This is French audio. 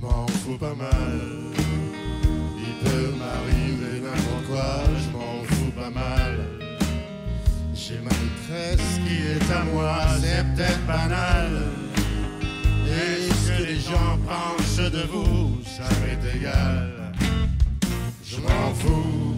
je m'en fous pas mal. Il peut m'arriver n'importe quoi, je m'en fous pas mal. J'ai ma maîtresse qui est à moi, c'est peut-être banal. Et ce que les gens pensent de vous, ça m'est égal. Je m'en fous.